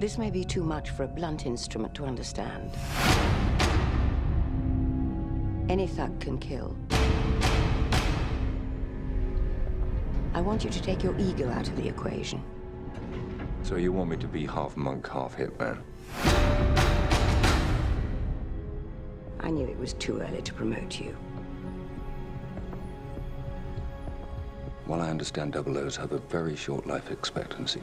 This may be too much for a blunt instrument to understand. Any thug can kill. I want you to take your ego out of the equation. So you want me to be half monk, half hitman? I knew it was too early to promote you. Well, I understand double O's have a very short life expectancy.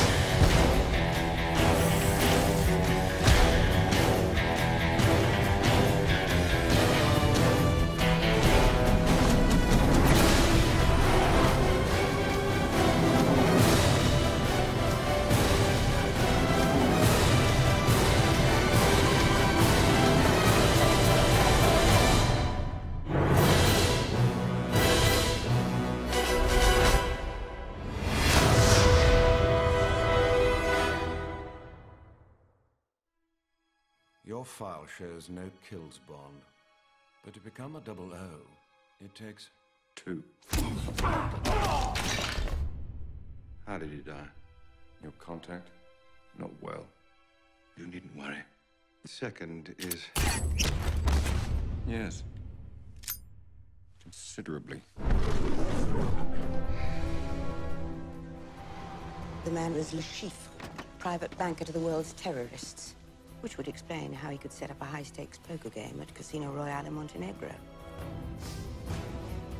Your file shows no kills bond. But to become a double O, it takes Two. How did he die? Your contact? Not well. You needn't worry. The second is. Yes. Considerably. The man was Le Chiffre, private banker to the world's terrorists. Which would explain how he could set up a high-stakes poker game at Casino Royale in Montenegro.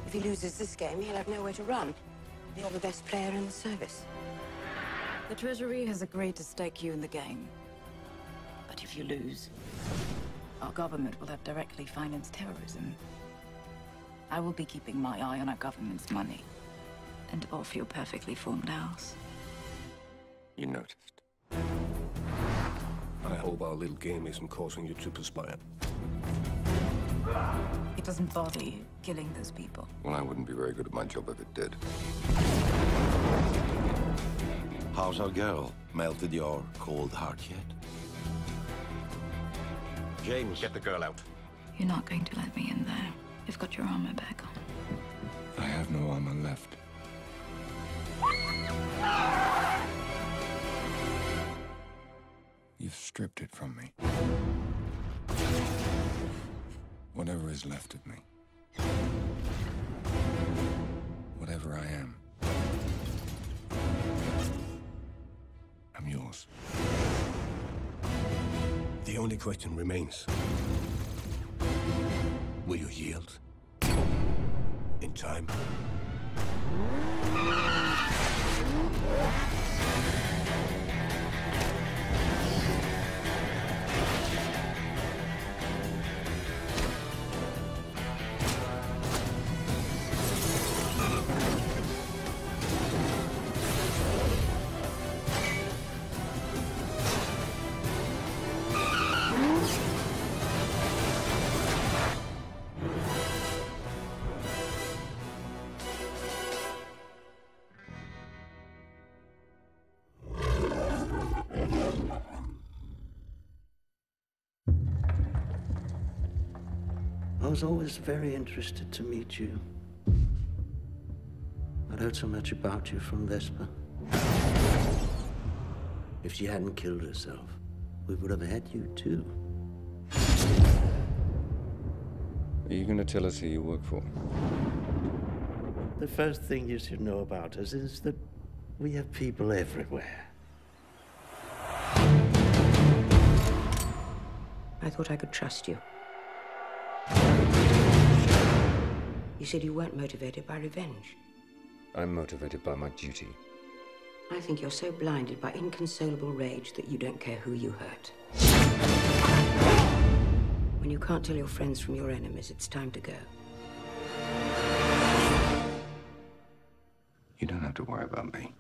If he loses this game, he'll have nowhere to run. You're the best player in the service. The Treasury has agreed to stake you in the game. But if you lose, our government will have directly financed terrorism. I will be keeping my eye on our government's money and off your perfectly formed house. You noticed. I hope our little game isn't causing you to perspire. It doesn't bother you killing those people. Well, I wouldn't be very good at my job if it did. How's our girl? Melted your cold heart yet? James, Get the girl out. You're not going to let me in there. You've got your armor back on. I have no armor left. You've stripped it from me. Whatever is left of me. Whatever I am. I'm yours. The only question remains. Will you yield? In time? Was always very interested to meet you. I'd heard so much about you from Vesper. If she hadn't killed herself, we would have had you too. Are you going to tell us who you work for? The first thing you should know about us is that we have people everywhere. I thought I could trust you. You said you weren't motivated by revenge. I'm motivated by my duty. I think you're so blinded by inconsolable rage that you don't care who you hurt. When you can't tell your friends from your enemies, it's time to go. You don't have to worry about me.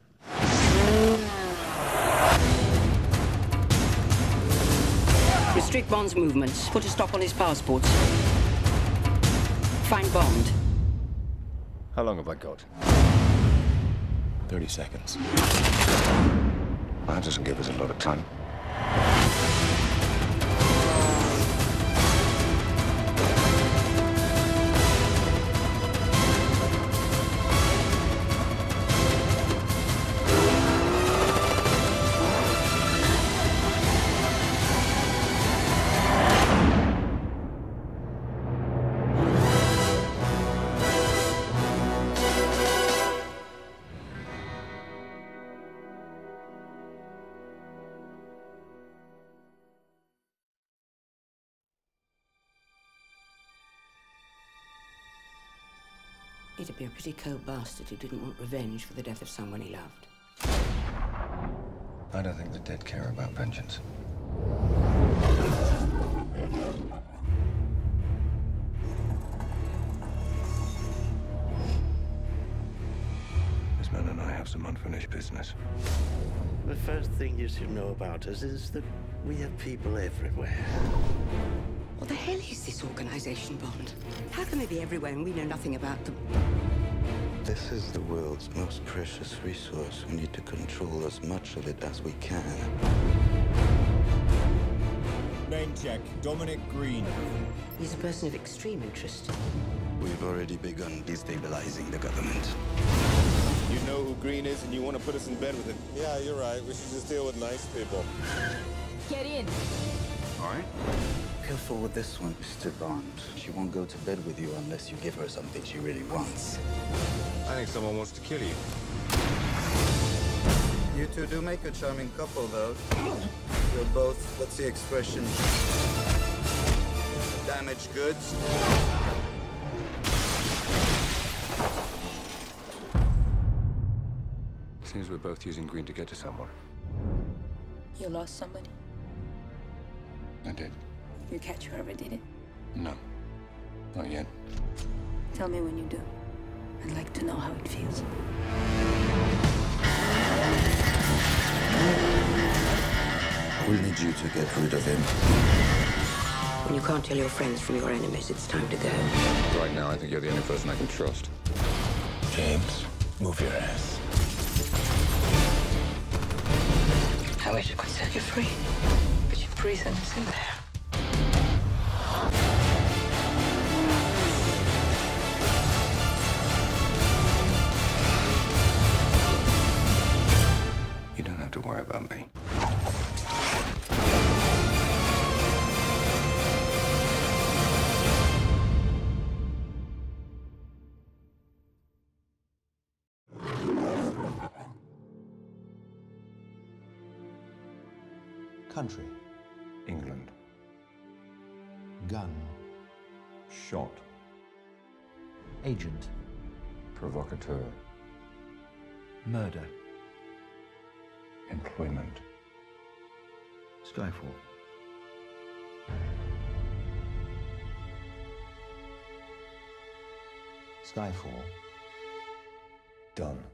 Restrict Bond's movements. Put a stop on his passports. Find Bond. How long have I got? 30 seconds. That doesn't give us a lot of time. He'd be a pretty cold bastard who didn't want revenge for the death of someone he loved. I don't think the dead care about vengeance. This man and I have some unfinished business. The first thing you should know about us is that we have people everywhere. What the hell is this organization, Bond? How can they be everywhere and we know nothing about them? This is the world's most precious resource. We need to control as much of it as we can. Name check. Dominic Greene. He's a person of extreme interest. We've already begun destabilizing the government. You know who Greene is and you want to put us in bed with him. Yeah, you're right. We should just deal with nice people. Get in. All right? Careful with this one, Mr. Bond. She won't go to bed with you unless you give her something she really wants. I think someone wants to kill you. You two do make a charming couple, though. You're both, what's the expression? Damaged goods. Seems we're both using Greene to get to someone. You lost somebody? I did. You catch whoever did it? No. Not yet. Tell me when you do. I'd like to know how it feels. We need you to get rid of him. When you can't tell your friends from your enemies, it's time to go. Right now, I think you're the only person I can trust. James, move your ass. I wish I could set you free, but your prison is in there. Country. England. Gun. Shot. Agent. Provocateur. Murder. Employment. Skyfall. Skyfall. Done.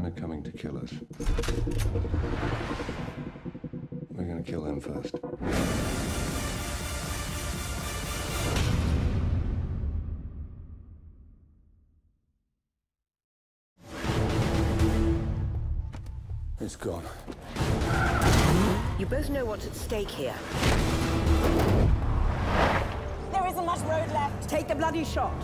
Men are coming to kill us. We're gonna kill them first. It's gone. You both know what's at stake here. There isn't much road left. Take the bloody shot.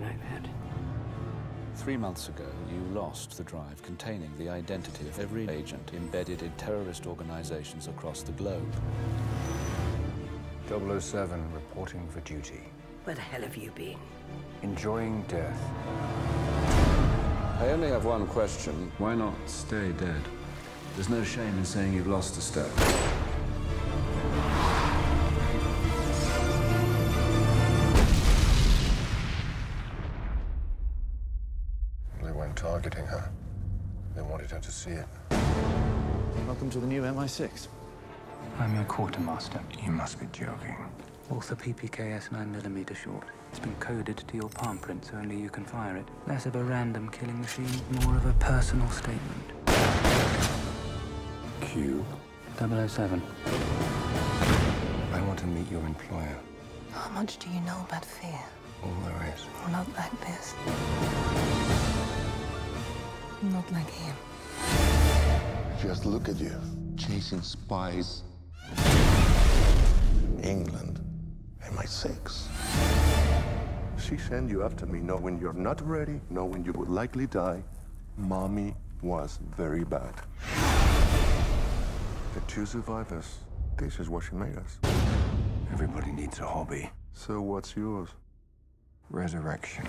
About a man like that? Three months ago, you lost the drive containing the identity of every agent embedded in terrorist organizations across the globe. 007 reporting for duty. Where the hell have you been? Enjoying death. I only have one question. Why not stay dead? There's no shame in saying you've lost a step. Welcome to the new MI6. I'm your quartermaster. You must be joking. Walther PPK/S 9mm short. It's been coded to your palm print so only you can fire it. Less of a random killing machine, more of a personal statement. Q. 007. I want to meet your employer. How much do you know about fear? All there is. Not like this. Not like him. Just look at you, chasing spies. England, MI6. She sent you after me knowing you're not ready, knowing you would likely die. Mommy was very bad. The two survivors, this is what she made us. Everybody needs a hobby. So what's yours? Resurrection.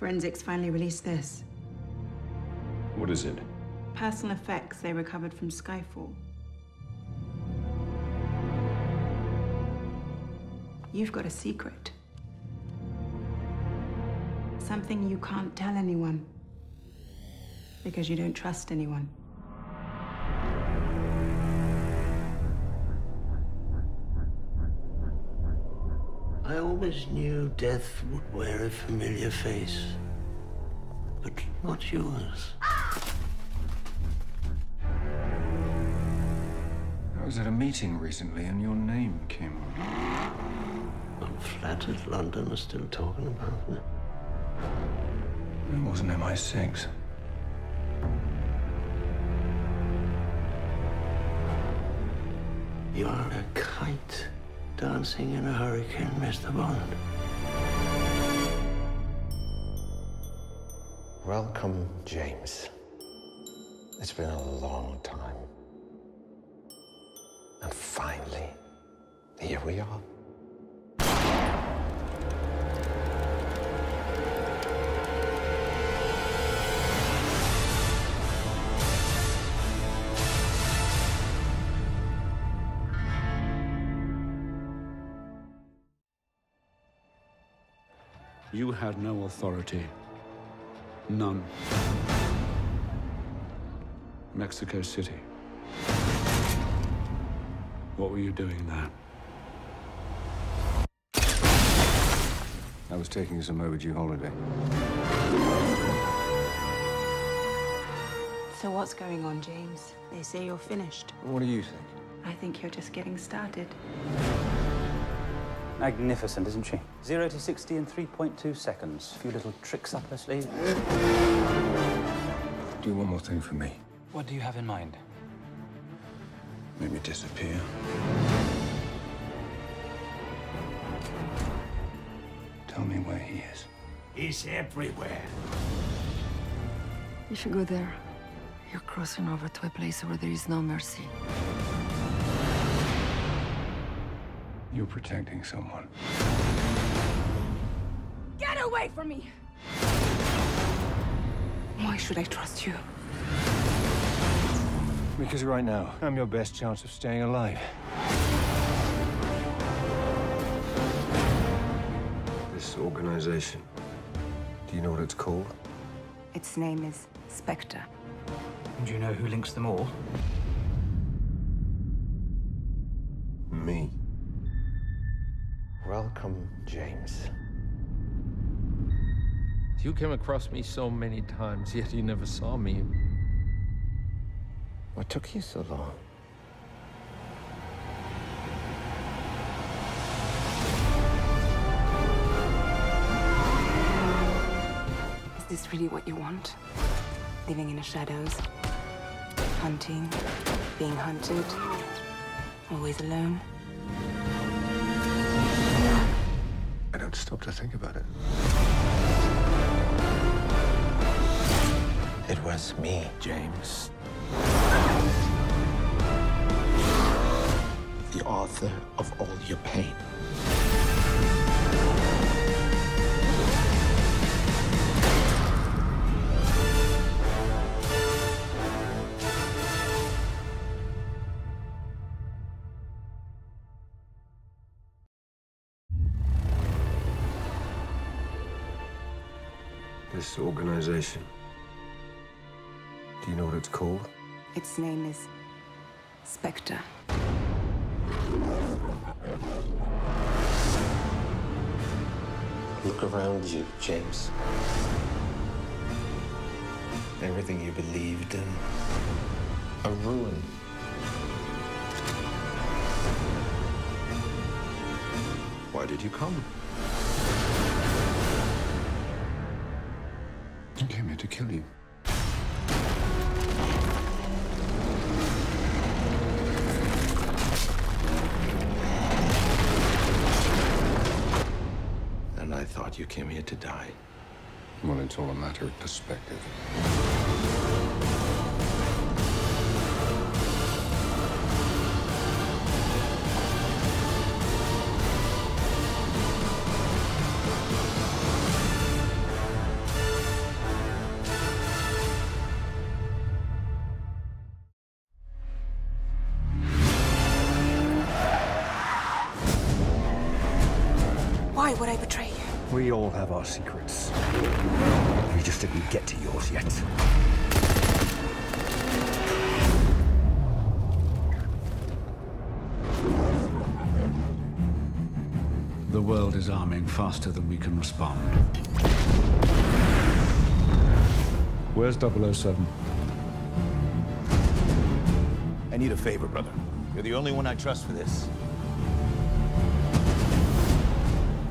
Forensics finally released this. What is it? Personal effects they recovered from Skyfall. You've got a secret. Something you can't tell anyone. Because you don't trust anyone. Always knew death would wear a familiar face. But not yours. I was at a meeting recently and your name came up. I'm flattered London is still talking about me. It wasn't MI6. You are a kite dancing in a hurricane, Mr. Bond. Welcome, James. It's been a long time. And finally, here we are. You had no authority. None. Mexico City. What were you doing there? I was taking some overdue holiday. So what's going on, James? They say you're finished. What do you think? I think you're just getting started. Magnificent, isn't she? Zero to 60 in 3.2 seconds. A few little tricks up her sleeve. Do one more thing for me. What do you have in mind? Make me disappear. Tell me where he is. He's everywhere. If you go there, you're crossing over to a place where there is no mercy. You're protecting someone. Get away from me! Why should I trust you? Because right now, I'm your best chance of staying alive. This organization, do you know what it's called? Its name is Spectre. Do you know who links them all? Me. Welcome, James. You came across me so many times, yet you never saw me. What took you so long? Is this really what you want? Living in the shadows? Hunting? Being hunted? Always alone? Don't stop to think about it. It was me. James. The author of all your pain. This organization. Do you know what it's called? Its name is Spectre. Look around you, James. Everything you believed in, a ruin. Why did you come? I came here to kill you. And I thought you came here to die. Well, it's all a matter of perspective. Have our secrets. We just didn't get to yours yet. The world is arming faster than we can respond. Where's 007? I need a favor, brother. You're the only one I trust for this.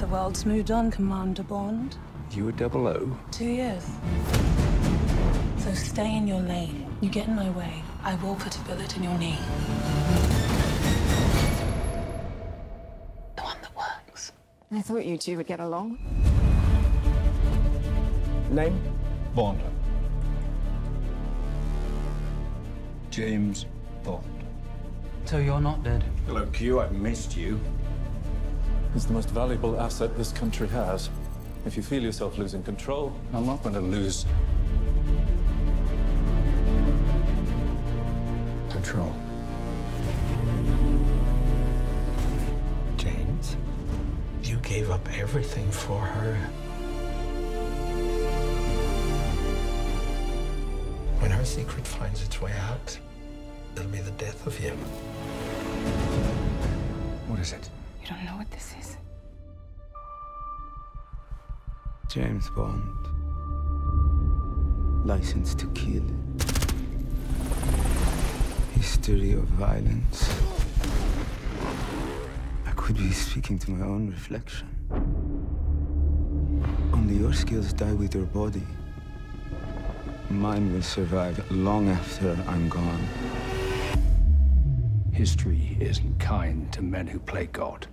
World's moved on, Commander Bond. You were double O? Two years. So stay in your lane. You get in my way, I will put a bullet in your knee. The one that works. I thought you two would get along. Name? Bond. James Bond. So you're not dead? Hello, Q. I've missed you. It's the most valuable asset this country has. If you feel yourself losing control, I'm not going to lose control. James, you gave up everything for her. When her secret finds its way out, it'll be the death of you. What is it? You don't know what this is. James Bond. License to kill. History of violence. I could be speaking to my own reflection. Only your skills die with your body. Mine will survive long after I'm gone. History isn't kind to men who play God.